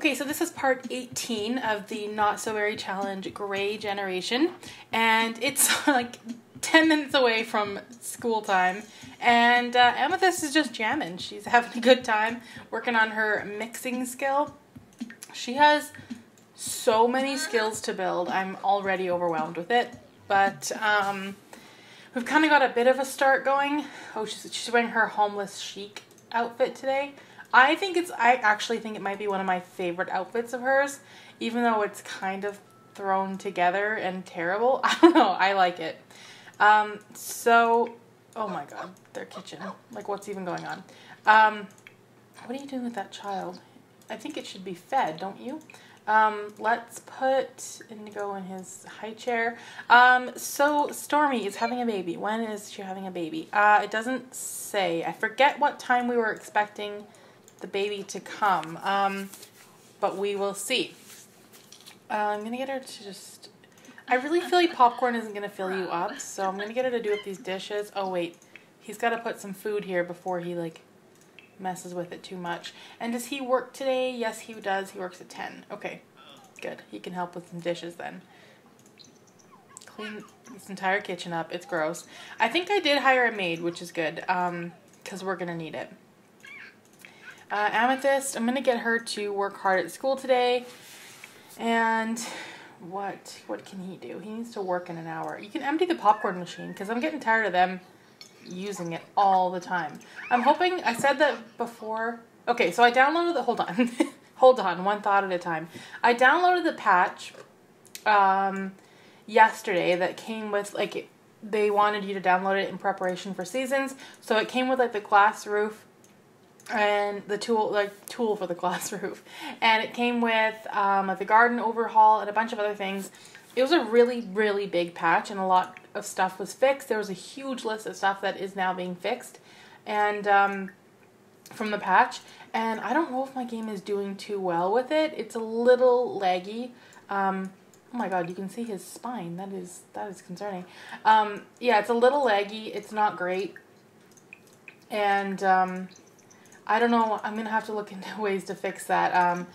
Okay, so this is part 18 of the Not So Berry Challenge Grey Generation, and it's like 10 minutes away from school time. And uh, Amethyst is just jamming. She's having a good time working on her mixing skill. She has so many skills to build. I'm already overwhelmed with it, but um, we've kind of got a bit of a start going. Oh, she's, she's wearing her homeless chic outfit today. I think it's, I actually think it might be one of my favorite outfits of hers, even though it's kind of thrown together and terrible. I don't know, I like it. Um, so, oh my god, their kitchen. Like, what's even going on? Um, what are you doing with that child? I think it should be fed, don't you? Um, let's put Indigo in his high chair. Um, so Stormy is having a baby. When is she having a baby? Uh, it doesn't say. I forget what time we were expecting the baby to come. Um, but we will see. Uh, I'm gonna get her to just. I really feel like popcorn isn't gonna fill you up, so I'm gonna get her to do up these dishes. Oh wait, he's got to put some food here before he like messes with it too much. And does he work today? Yes, he does. He works at ten. Okay, good. He can help with some dishes then. Clean this entire kitchen up. It's gross. I think I did hire a maid, which is good, um, because we're gonna need it. Uh, Amethyst, I'm going to get her to work hard at school today. And what what can he do? He needs to work in an hour. You can empty the popcorn machine because I'm getting tired of them using it all the time. I'm hoping, I said that before. Okay, so I downloaded the, hold on. hold on, one thought at a time. I downloaded the patch um, yesterday that came with, like, they wanted you to download it in preparation for seasons. So it came with, like, the glass roof and the tool like tool for the glass roof. And it came with um, like the garden overhaul and a bunch of other things. It was a really really big patch and a lot of stuff was fixed. There was a huge list of stuff that is now being fixed and um, from the patch. And i don't know if my game is doing too well with it. It's a little laggy. Um, oh my god you can see his spine. That is that is concerning. Um, yeah it's a little laggy. It's not great. And um, I don't know. I'm going to have to look into ways to fix that um,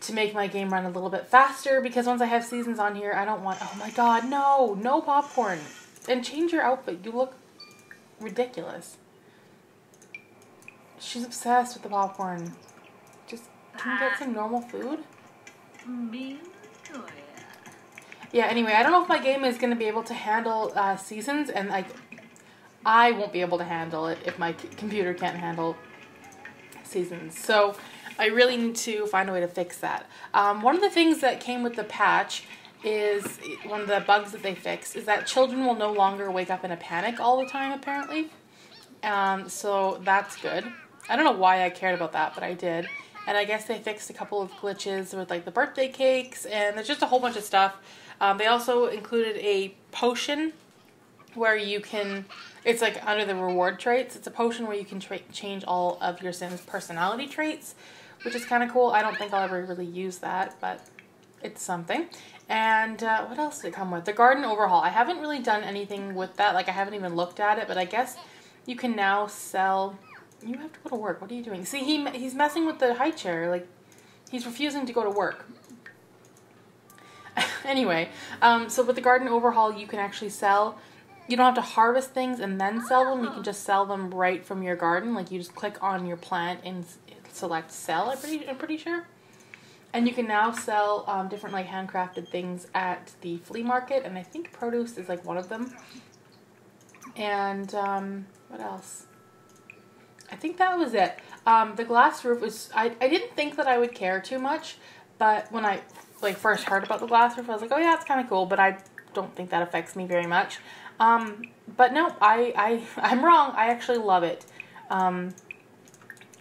to make my game run a little bit faster because once I have seasons on here, I don't want, oh my god, no, no popcorn. And change your outfit. You look ridiculous. She's obsessed with the popcorn. Just, can you get some normal food? Yeah, anyway, I don't know if my game is going to be able to handle uh, seasons, and like, I won't be able to handle it if my computer can't handle seasons. So I really need to find a way to fix that. Um, one of the things that came with the patch is one of the bugs that they fixed is that children will no longer wake up in a panic all the time apparently. Um, so that's good. I don't know why I cared about that, but I did. And I guess they fixed a couple of glitches with like the birthday cakes and there's just a whole bunch of stuff. Um, they also included a potion where you can it's like under the reward traits. It's a potion where you can tra- change all of your Sims personality traits, which is kind of cool. I don't think I'll ever really use that, but it's something. And uh, what else did it come with? The garden overhaul. I haven't really done anything with that. Like I haven't even looked at it, but I guess you can now sell. You have to go to work. What are you doing? See, he he's messing with the high chair. Like he's refusing to go to work. anyway, um, so with the garden overhaul, you can actually sell you don't have to harvest things and then sell them. You can just sell them right from your garden. Like you just click on your plant and select sell. I'm pretty, I'm pretty sure. And you can now sell um, different like handcrafted things at the flea market, and I think produce is like one of them. And um, what else? I think that was it. Um, the glass roof was. I I didn't think that I would care too much, but when I like first heard about the glass roof, I was like, oh yeah, it's kind of cool. But I don't think that affects me very much. Um, but no, I, I, I'm wrong. I actually love it. Um,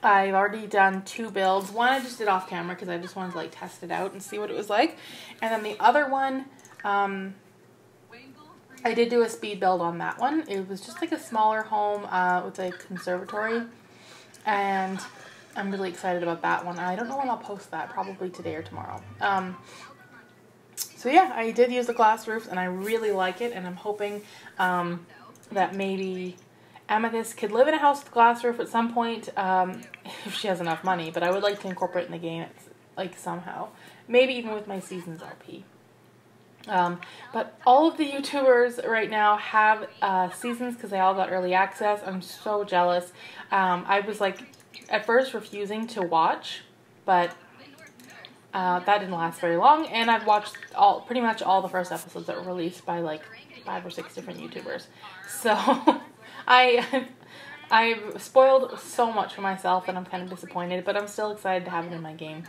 I've already done two builds. One I just did off camera because I just wanted to like test it out and see what it was like. And then the other one, um, I did do a speed build on that one. It was just like a smaller home uh, with a conservatory. And I'm really excited about that one. I don't know when I'll post that, probably today or tomorrow. Um, so yeah, I did use the glass roofs and I really like it and I'm hoping um, that maybe Amethyst could live in a house with glass roof at some point um, if she has enough money. But I would like to incorporate in the game like somehow. Maybe even with my seasons LP. Um, but all of the YouTubers right now have uh, seasons because they all got early access. I'm so jealous. Um, I was like, at first refusing to watch, but uh, that didn't last very long. And I've watched all pretty much all the first episodes that were released by like five or six different YouTubers. So I. I've spoiled so much for myself and I'm kind of disappointed, but I'm still excited to have it in my game.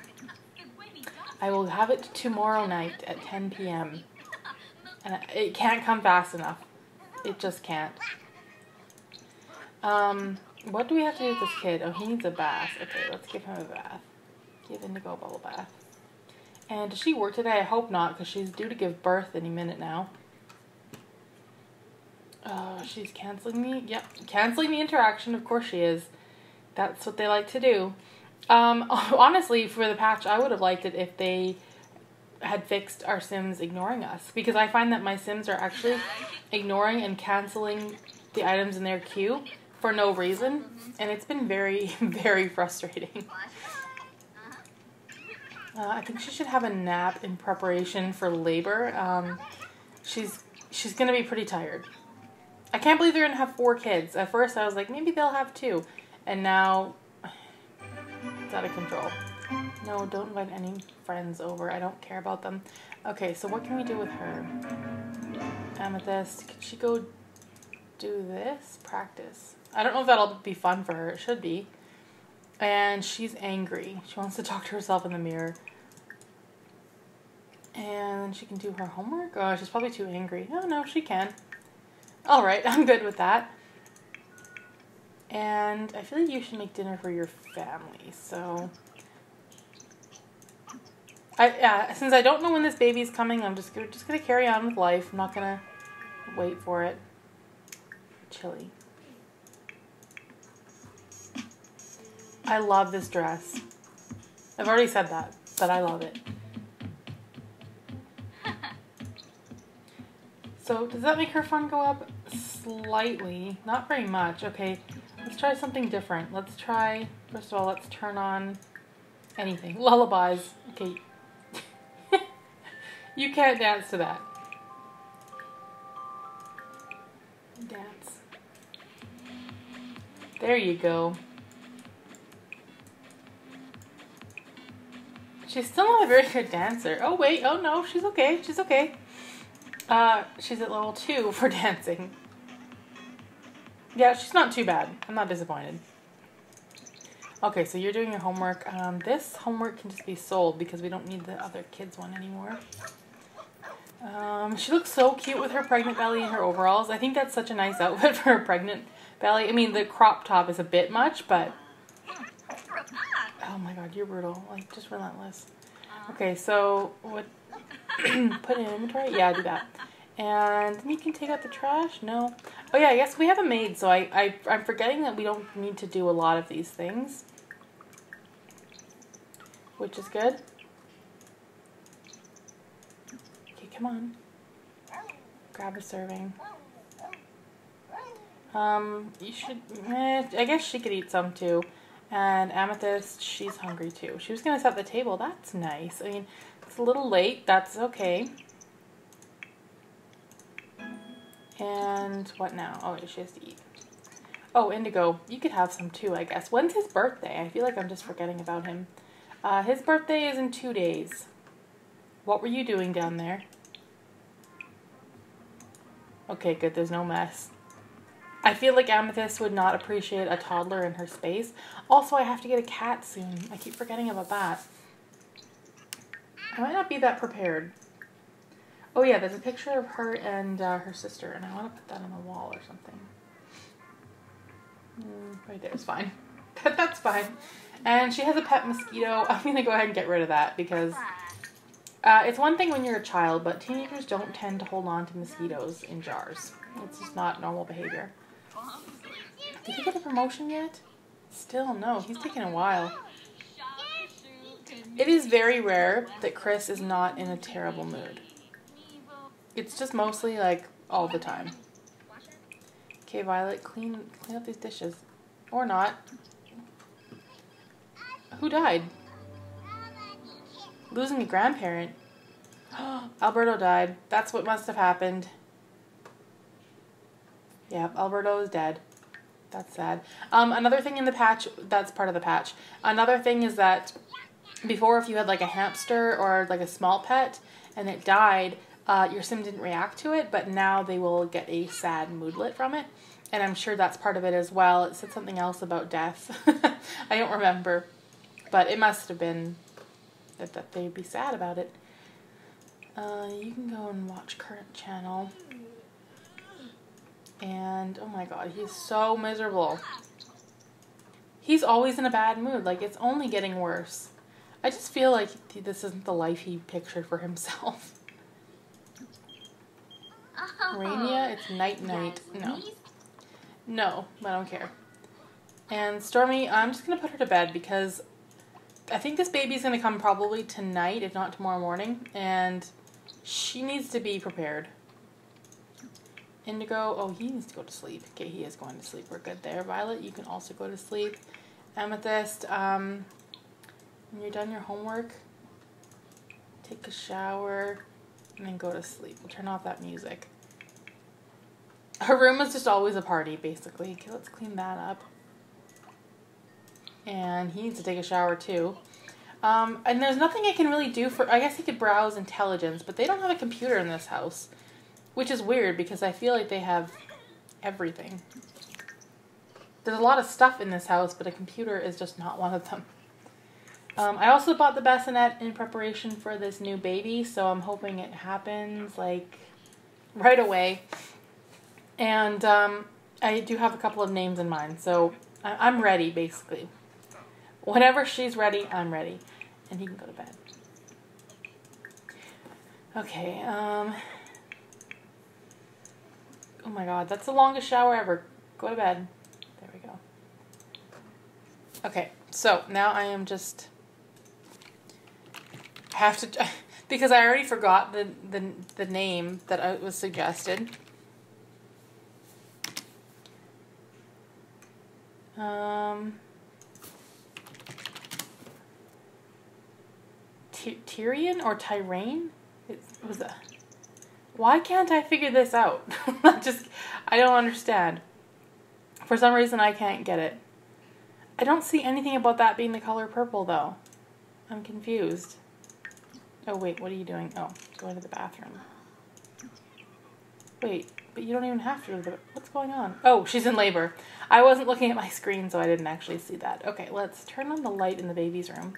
I will have it tomorrow night at 10 p.m. And it can't come fast enough. It just can't. Um, what do we have to do with this kid? Oh, he needs a bath. Okay, let's give him a bath. Give Indigo a bubble bath. And does she work today? I hope not, because she's due to give birth any minute now. Oh, she's canceling the, yep, canceling the interaction. Of course she is. That's what they like to do. Um, honestly, for the patch, I would have liked it if they had fixed our Sims ignoring us. Because I find that my Sims are actually ignoring and canceling the items in their queue for no reason. And it's been very, very frustrating. Uh, I think she should have a nap in preparation for labor. Um, she's she's gonna be pretty tired. I can't believe they're gonna have four kids. At first, I was like, maybe they'll have two, and now it's out of control. No, don't invite any friends over. I don't care about them. Okay, so what can we do with her? Amethyst. Could she go do this? Practice. I don't know if that'll be fun for her. It should be. And she's angry. She wants to talk to herself in the mirror. And she can do her homework? Oh, she's probably too angry. Oh, no, she can. Alright, I'm good with that. And I feel like you should make dinner for your family, so... I, yeah, since I don't know when this baby's coming, I'm just, just gonna carry on with life. I'm not gonna wait for it. Chilly. I love this dress. I've already said that, but I love it. So does that make her fun go up? Slightly. Not very much. Okay, let's try something different. Let's try, first of all, let's turn on anything. Lullabies. Okay. you can't dance to that. Dance. There you go. She's still not a very good dancer. Oh wait, oh no, she's okay, she's okay. Uh, she's at level 2 for dancing. Yeah, she's not too bad. I'm not disappointed. Okay, so you're doing your homework. Um, this homework can just be sold because we don't need the other kids one anymore. Um, she looks so cute with her pregnant belly and her overalls. I think that's such a nice outfit for a pregnant belly. I mean, the crop top is a bit much, but... Oh my god, you're brutal. Like, just relentless. Okay, so what Put in inventory? Yeah, do that. And we can take out the trash? No. Oh yeah, I guess we have a maid, so I, I, I'm forgetting that we don't need to do a lot of these things. Which is good. Okay, come on. Grab a serving. Um, you should, eh, I guess she could eat some too. And Amethyst, she's hungry too. She was going to set the table. That's nice. I mean, it's a little late. That's okay. And what now? Oh, she has to eat. Oh, Indigo, you could have some too, I guess. When's his birthday? I feel like I'm just forgetting about him. Uh, his birthday is in two days. What were you doing down there? Okay, good. There's no mess. I feel like Amethyst would not appreciate a toddler in her space. Also, I have to get a cat soon. I keep forgetting about that. I might not be that prepared. Oh yeah, there's a picture of her and uh, her sister, and I want to put that on the wall or something. Mm, right there is fine. That's fine. And she has a pet mosquito. I'm going to go ahead and get rid of that because uh, it's one thing when you're a child, but teenagers don't tend to hold on to mosquitoes in jars. It's just not normal behavior. Did he get a promotion yet? Still, no. He's taking a while. It is very rare that Chris is not in a terrible mood. It's just mostly like all the time. Okay, Violet, clean clean up these dishes. Or not. Who died? Losing a grandparent. Alberto died. That's what must have happened. Yeah, Alberto is dead. That's sad. Um, another thing in the patch, that's part of the patch. Another thing is that before, if you had like a hamster or like a small pet and it died, uh, your sim didn't react to it, but now they will get a sad moodlet from it. And I'm sure that's part of it as well. It said something else about death. I don't remember. But it must have been that, that they'd be sad about it. Uh, you can go and watch current channel. And, oh my god, he's so miserable. He's always in a bad mood. Like, it's only getting worse. I just feel like this isn't the life he pictured for himself. Rainia, it's night night. No. No, I don't care. And Stormy, I'm just going to put her to bed because I think this baby's going to come probably tonight, if not tomorrow morning. And she needs to be prepared. Indigo, oh, he needs to go to sleep. Okay, he is going to sleep. We're good there. Violet, you can also go to sleep. Amethyst, um, when you're done your homework, take a shower, and then go to sleep. We'll turn off that music. Her room is just always a party, basically. Okay, let's clean that up. And he needs to take a shower, too. Um, and there's nothing I can really do for... I guess he could browse intelligence, but they don't have a computer in this house. Which is weird, because I feel like they have everything. There's a lot of stuff in this house, but a computer is just not one of them. Um, I also bought the bassinet in preparation for this new baby, so I'm hoping it happens, like, right away. And um, I do have a couple of names in mind, so I- I'm ready, basically. Whenever she's ready, I'm ready. And he can go to bed. Okay, um... Oh my god, that's the longest shower ever. Go to bed. There we go. Okay, so now I am just... have to... Because I already forgot the, the, the name that I was suggested. Um, Tyrion or Tyrain? It was that. Why can't I figure this out? I just, I don't understand. For some reason, I can't get it. I don't see anything about that being the color purple, though. I'm confused. Oh, wait, what are you doing? Oh, going to the bathroom. Wait, but you don't even have to. What's going on? Oh, she's in labor. I wasn't looking at my screen, so I didn't actually see that. Okay, let's turn on the light in the baby's room,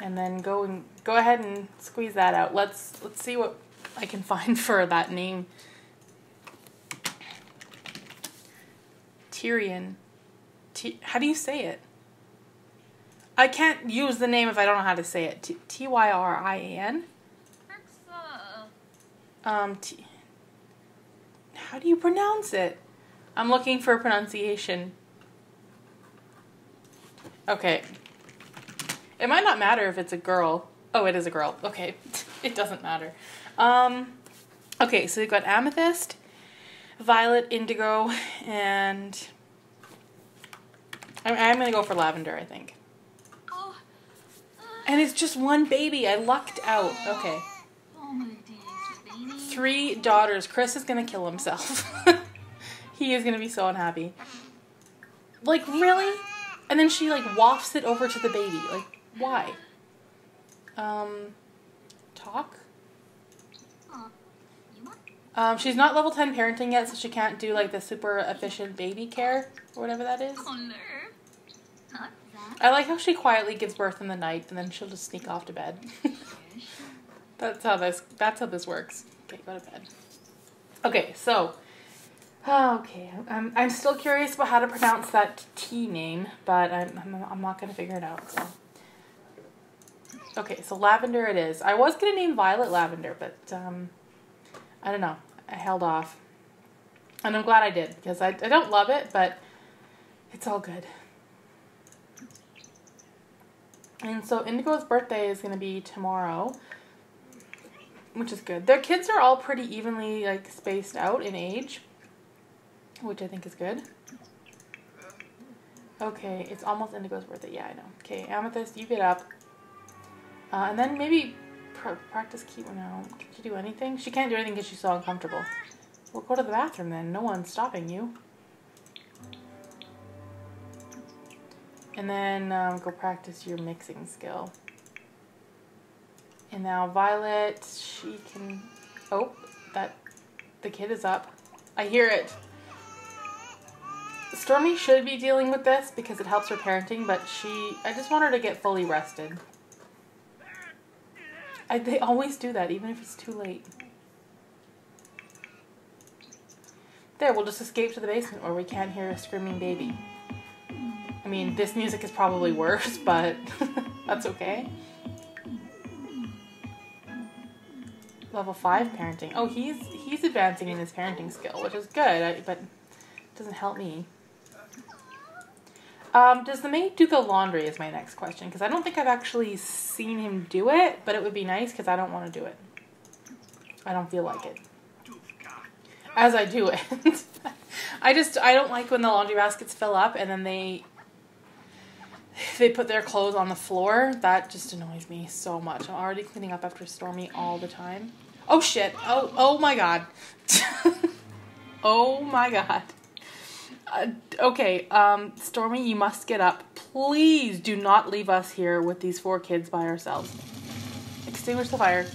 and then go and go ahead and squeeze that out. Let's let's see what I can find for that name. Tyrion. T how do you say it? I can't use the name if I don't know how to say it. T Y R I A N. Um. T how do you pronounce it? I'm looking for pronunciation. Okay. It might not matter if it's a girl. Oh, it is a girl. Okay. it doesn't matter. Um, okay, so we've got amethyst, violet, indigo, and I'm, I'm to go for lavender, I think. And it's just one baby. I lucked out. Okay three daughters. Chris is gonna kill himself. he is gonna be so unhappy. Like, really? And then she, like, wafts it over to the baby. Like, why? Um, talk? Um, she's not level 10 parenting yet, so she can't do, like, the super efficient baby care, or whatever that is. I like how she quietly gives birth in the night, and then she'll just sneak off to bed. that's how this, that's how this works. Okay, go to bed. Okay, so, okay, I'm, I'm still curious about how to pronounce that T name, but I'm, I'm, I'm not going to figure it out, so. Okay, so lavender it is. I was going to name Violet Lavender, but, um, I don't know. I held off. And I'm glad I did, because I, I don't love it, but it's all good. And so Indigo's birthday is going to be tomorrow which is good. Their kids are all pretty evenly like spaced out in age, which I think is good. Okay, it's almost Indigo's birthday. Yeah, I know. Okay, Amethyst, you get up. Uh, and then maybe practice keep now. Did you do anything? She can't do anything because she's so uncomfortable. Well, go to the bathroom then. No one's stopping you. And then um, go practice your mixing skill. And now Violet, she can... Oh, that... The kid is up. I hear it. Stormy should be dealing with this because it helps her parenting, but she... I just want her to get fully rested. I, they always do that, even if it's too late. There, we'll just escape to the basement where we can't hear a screaming baby. I mean, this music is probably worse, but that's okay. Level 5 parenting. Oh, he's he's advancing in his parenting skill, which is good, but it doesn't help me. Um, does the maid do the laundry is my next question, because I don't think I've actually seen him do it, but it would be nice because I don't want to do it. I don't feel like it. As I do it. I just, I don't like when the laundry baskets fill up and then they they put their clothes on the floor. That just annoys me so much. I'm already cleaning up after Stormy all the time. Oh shit. Oh, oh my god. oh my god. Uh, okay, um, Stormy, you must get up. Please do not leave us here with these four kids by ourselves. Extinguish the fire.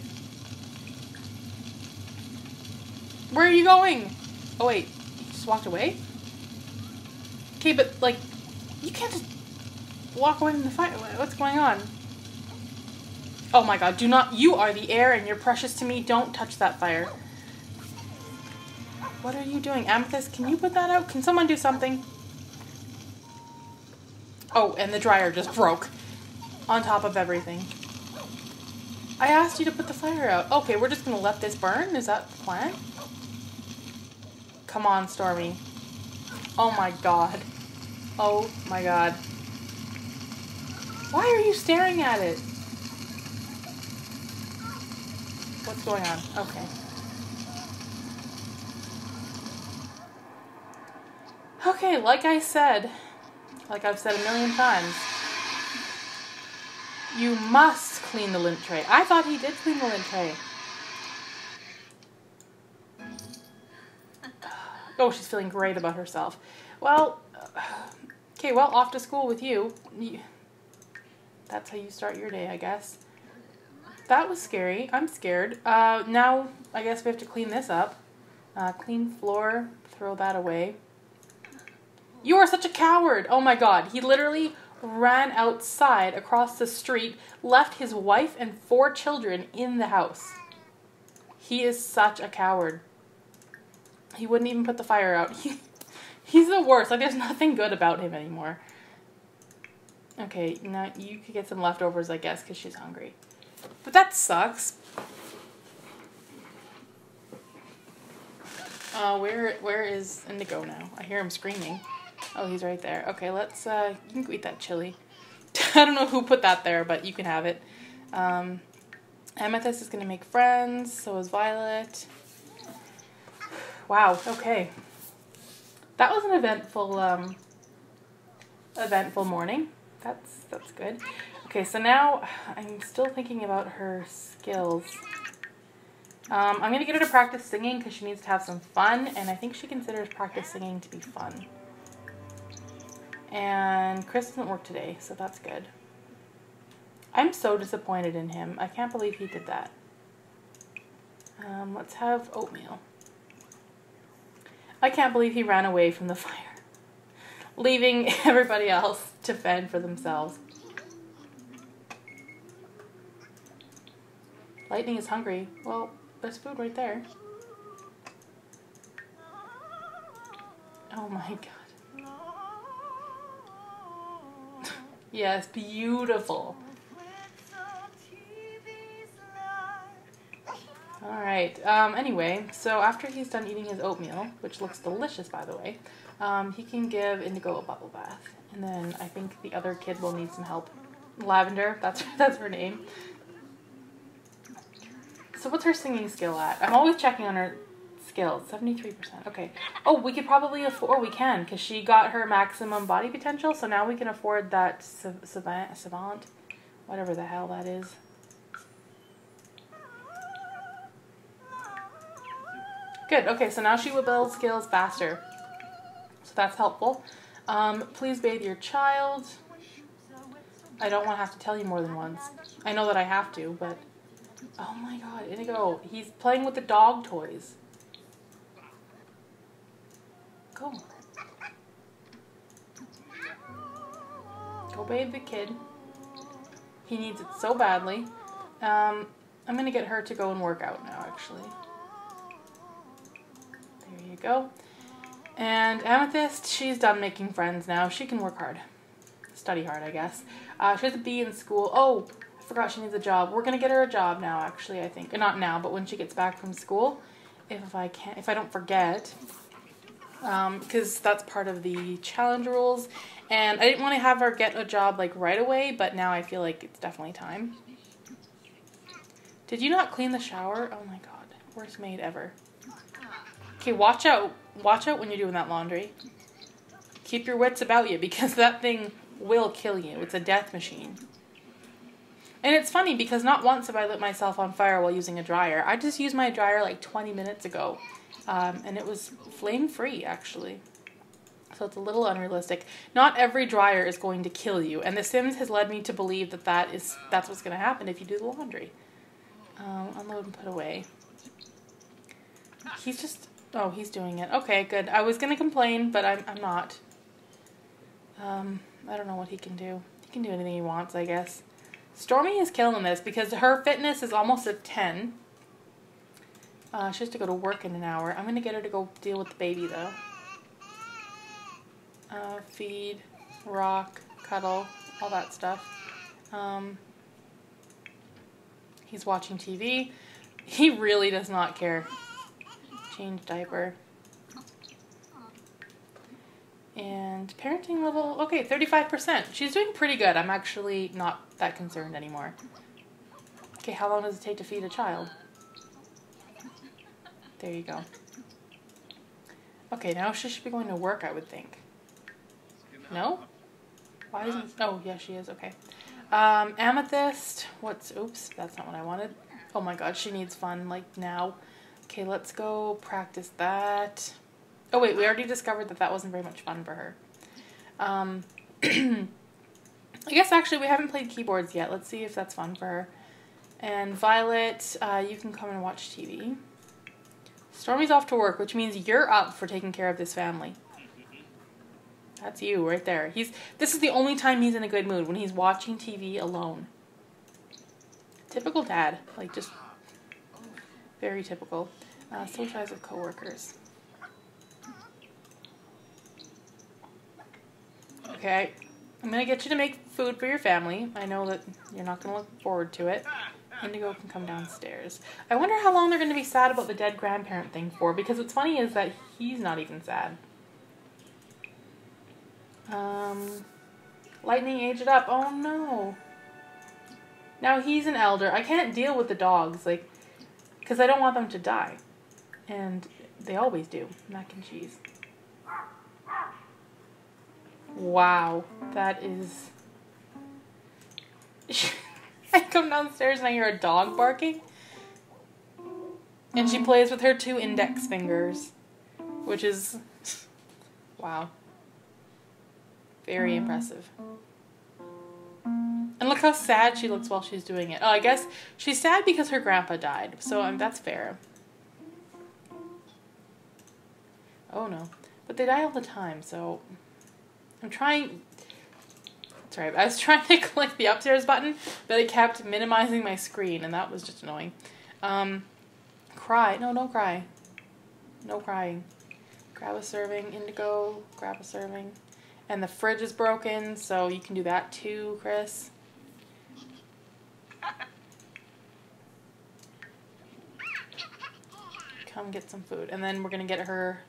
Where are you going? Oh wait, you just walked away? Okay, but like, you can't just walk away from the fire. What's going on? Oh my god, do not, you are the air and you're precious to me. Don't touch that fire. What are you doing? Amethyst, can you put that out? Can someone do something? Oh, and the dryer just broke. On top of everything. I asked you to put the fire out. Okay, we're just gonna let this burn? Is that the plan? Come on, Stormy. Oh my god. Oh my god. Why are you staring at it? What's going on? Okay. Okay, like I said, like I've said a million times, you must clean the lint tray. I thought he did clean the lint tray. Oh, she's feeling great about herself. Well, okay, well, off to school with you. That's how you start your day, I guess. That was scary. I'm scared. Uh, now, I guess we have to clean this up. Uh, clean floor, throw that away. You are such a coward. Oh my god. He literally ran outside across the street, left his wife and four children in the house. He is such a coward. He wouldn't even put the fire out. He, he's the worst. Like, there's nothing good about him anymore. Okay, now you could get some leftovers, I guess, because she's hungry. But that sucks. Uh, where where is Indigo now? I hear him screaming. Oh, he's right there. Okay, let's, uh, you can eat that chili. I don't know who put that there, but you can have it. Um, Amethyst is going to make friends, so is Violet. Wow, okay. That was an eventful, um, eventful morning. That's, that's good. Okay, so now I'm still thinking about her skills. Um, I'm going to get her to practice singing because she needs to have some fun, and I think she considers practice singing to be fun. And Chris doesn't work today, so that's good. I'm so disappointed in him. I can't believe he did that. Um, let's have oatmeal. I can't believe he ran away from the fire, leaving everybody else to fend for themselves. Lightning is hungry. Well, there's food right there. Oh my god. Yes, beautiful. Alright, um, anyway, so after he's done eating his oatmeal, which looks delicious by the way, um, he can give Indigo a bubble bath. And then I think the other kid will need some help. Lavender, that's, that's her name. So what's her singing skill at? I'm always checking on her skills. 73%. Okay. Oh, we could probably afford, we can, because she got her maximum body potential, so now we can afford that savant, savant whatever the hell that is. Good. Okay, so now she will build skills faster. So that's helpful. Um, please bathe your child. I don't want to have to tell you more than once. I know that I have to, but... Oh my god, Indigo, he's playing with the dog toys. Go. Go bathe the kid. He needs it so badly. Um, I'm going to get her to go and work out now, actually. There you go. And Amethyst, she's done making friends now. She can work hard. Study hard, I guess. Uh, she has a B in school. Oh, I forgot she needs a job. We're going to get her a job now, actually, I think. Not now, but when she gets back from school. If I can't, if I don't forget. Because um, that's part of the challenge rules. And I didn't want to have her get a job, like, right away, but now I feel like it's definitely time. Did you not clean the shower? Oh my god. Worst maid ever. Okay, watch out. Watch out when you're doing that laundry. Keep your wits about you because that thing will kill you. It's a death machine. And it's funny because not once have I lit myself on fire while using a dryer. I just used my dryer like 20 minutes ago. Um, and it was flame free actually. So it's a little unrealistic. Not every dryer is going to kill you. And The Sims has led me to believe that, that is, that's what's going to happen if you do the laundry. Um, unload and put away. He's just Oh, he's doing it. Okay, good. I was going to complain, but I'm, I'm not. Um, I don't know what he can do. He can do anything he wants, I guess. Stormy is killing this because her fitness is almost at 10. Uh, she has to go to work in an hour. I'm going to get her to go deal with the baby, though. Uh, feed, rock, cuddle, all that stuff. Um, he's watching TV. He really does not care change diaper. And parenting level, okay, 35%. She's doing pretty good. I'm actually not that concerned anymore. Okay, how long does it take to feed a child? There you go. Okay, now she should be going to work, I would think. No? Why isn't... Oh, yeah, she is. Okay. Um, Amethyst. What's... Oops, that's not what I wanted. Oh my god, she needs fun, like, now. Okay, let's go practice that. Oh wait, we already discovered that that wasn't very much fun for her. Um, I guess actually we haven't played keyboards yet. Let's see if that's fun for her. And Violet, uh, you can come and watch TV. Stormy's off to work, which means you're up for taking care of this family. That's you right there. He's this is the only time he's in a good mood when he's watching TV alone. Typical dad, like just very typical. Uh, socialize with coworkers. Okay, I'm gonna get you to make food for your family. I know that you're not gonna look forward to it. Indigo can come downstairs. I wonder how long they're gonna be sad about the dead grandparent thing for, because what's funny is that he's not even sad. Um, lightning aged up. Oh no. Now he's an elder. I can't deal with the dogs. Like, because I don't want them to die. And they always do. Mac and cheese. Wow. That is... I come downstairs and I hear a dog barking. And she plays with her two index fingers. Which is... Wow. Very impressive. And look how sad she looks while she's doing it. Oh, I guess she's sad because her grandpa died. So um, that's fair. Oh no. But they die all the time, so I'm trying sorry, I was trying to click the upstairs button, but it kept minimizing my screen and that was just annoying. Um cry. No, don't cry. No crying. Grab a serving, indigo, grab a serving. And the fridge is broken, so you can do that too, Chris. Come get some food. And then we're going to get her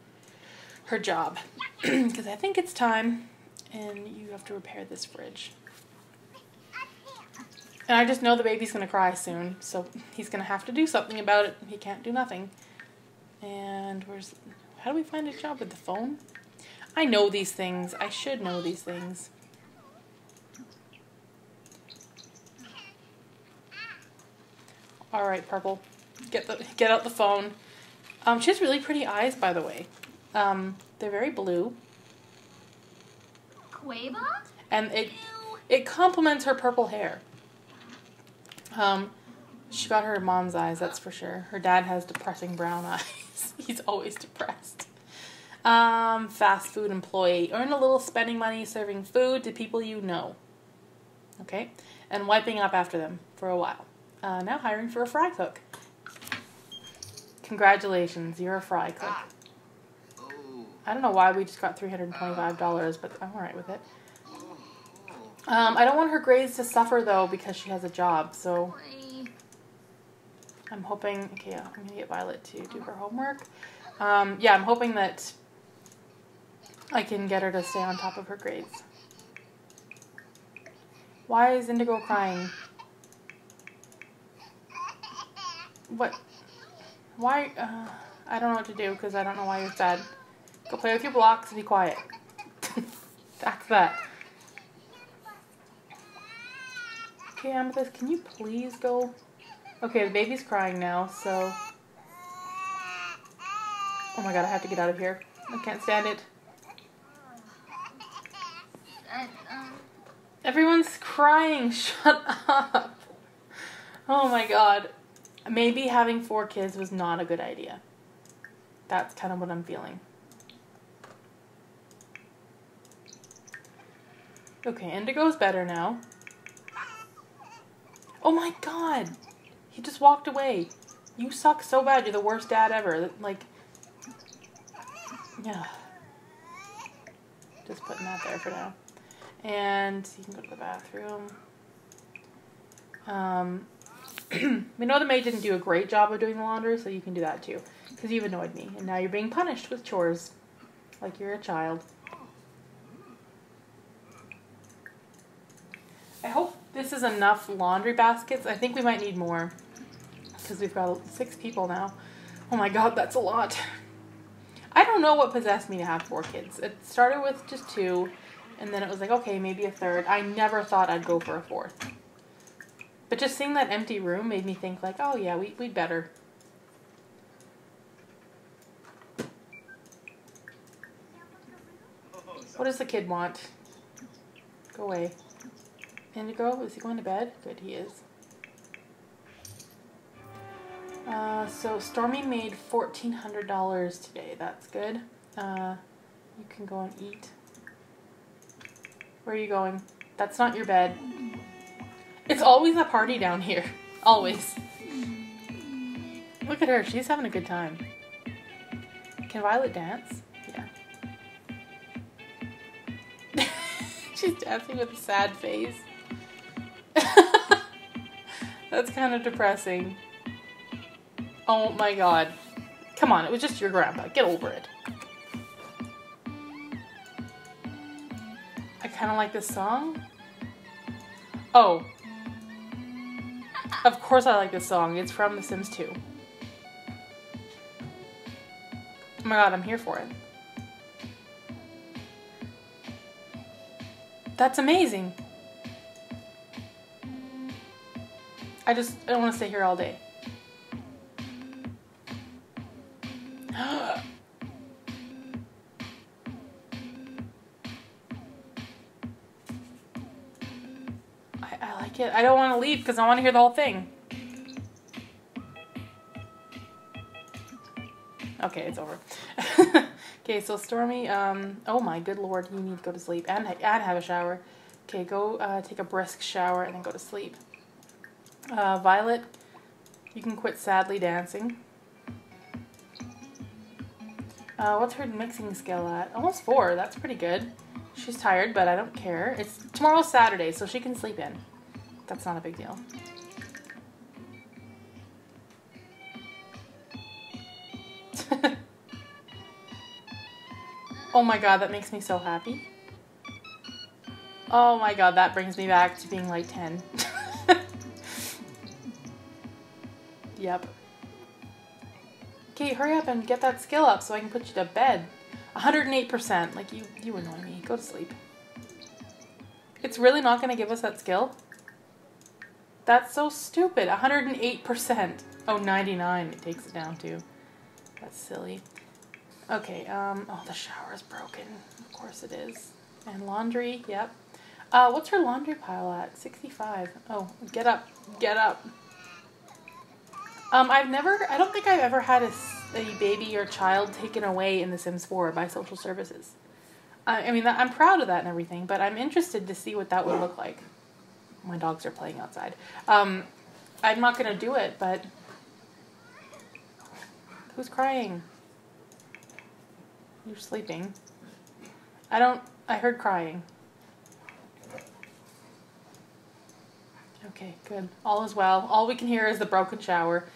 her job. Because I think it's time. And you have to repair this fridge. And I just know the baby's going to cry soon. So he's going to have to do something about it. He can't do nothing. And where's... How do we find a job with the phone? I know these things. I should know these things. All right, Purple. Get the get out the phone. Um, she has really pretty eyes, by the way. Um, they're very blue, Quaba? and it it complements her purple hair. Um, she got her mom's eyes, that's for sure. Her dad has depressing brown eyes. He's always depressed. Um, fast food employee. Earn a little spending money serving food to people you know. Okay? And wiping up after them for a while. Uh, now hiring for a fry cook. Congratulations, you're a fry cook. I don't know why we just got $325, but I'm alright with it. Um, I don't want her grades to suffer though because she has a job, so I'm hoping. Okay, I'm gonna get Violet to do her homework. Um, yeah, I'm hoping that I can get her to stay on top of her grades. Why is Indigo crying? What? Why? Uh, I don't know what to do because I don't know why you're sad. Go play with your blocks and be quiet. That's that. Okay, Amethyst, can you please go? Okay, the baby's crying now, so. Oh my god, I have to get out of here. I can't stand it. Everyone's crying. Shut up. Oh my god. Maybe having four kids was not a good idea. That's kind of what I'm feeling. Okay, Indigo's better now. Oh my god! He just walked away. You suck so bad. You're the worst dad ever. Like, yeah. Just putting that there for now. And you can go to the bathroom. Um, we know the maid didn't do a great job of doing the laundry, so you can do that too. Because you've annoyed me. And now you're being punished with chores. Like you're a child. I hope this is enough laundry baskets. I think we might need more. Because we've got six people now. Oh my god, that's a lot. I don't know what possessed me to have four kids. It started with just two, and then it was like, okay, maybe a third. I never thought I'd go for a fourth. But just seeing that empty room made me think, like, oh yeah, we, we'd better. What does the kid want? Go away. Indigo, is he going to bed? Good, he is. Uh, so Stormy made fourteen hundred dollars today. That's good. Uh, you can go and eat. Where are you going? That's not your bed. It's always a party down here. Always. Look at her. She's having a good time. Can Violet dance? Yeah. She's dancing with a sad face. That's kind of depressing. Oh my god. Come on, it was just your grandpa. Get over it. I kind of like this song. Oh. Of course I like this song. It's from The Sims 2. Oh my god, I'm here for it. That's amazing. I just I don't want to stay here all day. I, like it. I don't want to leave because I want to hear the whole thing. Okay, it's over. okay, so Stormy, um, oh my good lord, you need to go to sleep and, and have a shower. Okay, go uh, take a brisk shower and then go to sleep. Uh, Violet, you can quit sadly dancing. Uh, what's her mixing skill at? Almost four. That's pretty good. She's tired, but I don't care. It's tomorrow's Saturday, so she can sleep in. That's not a big deal. oh my god, that makes me so happy. Oh my god, that brings me back to being like 10. yep. Okay, hurry up and get that skill up so I can put you to bed. 108%. Like, you, you annoy me. Go to sleep. It's really not going to give us that skill? That's so stupid. 108%. Oh, 99 it takes it down to. That's silly. Okay, um, oh, the shower's broken. Of course it is. And laundry, yep. Uh, what's her laundry pile at? 65. Oh, get up, get up. Um, I've never, I don't think I've ever had a baby or child taken away in The Sims 4 by social services. I, I mean, I'm proud of that and everything, but I'm interested to see what that would look like. My dogs are playing outside. Um, I'm not gonna do it, but who's crying? You're sleeping. I don't. I heard crying. Okay, good. All is well. All we can hear is the broken shower.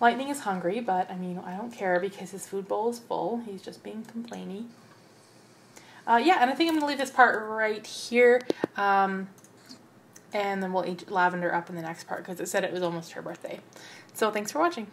Lightning is hungry, but I mean, I don't care because his food bowl is full. He's just being complainy. Uh, yeah, and I think I'm going to leave this part right here. Um, and then we'll age Lavender up in the next part because it said it was almost her birthday. So thanks for watching.